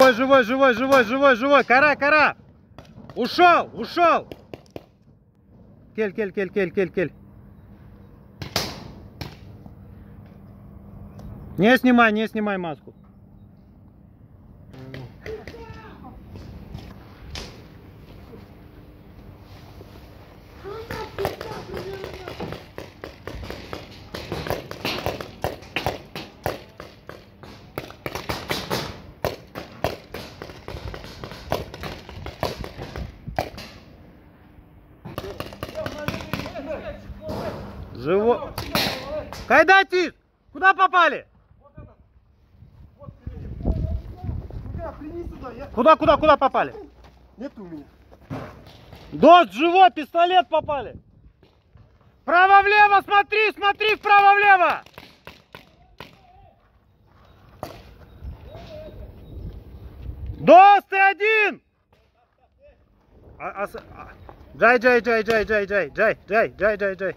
Живой, живой, живой, живой, живой, живой. Кара, кара. Ушел, ушел. Кель, кель, кель, кель, кель, кель. Не снимай, не снимай маску. Живо. Кайда тишь? Куда попали? Куда, куда, куда попали? Нет у меня. Дост, живо, пистолет попали. Право-влево, смотри, смотри, вправо-влево. Дост, ты один. А, а, а. Джай, джай, джай, джай, джай, джай, джай, джай, джай, джай,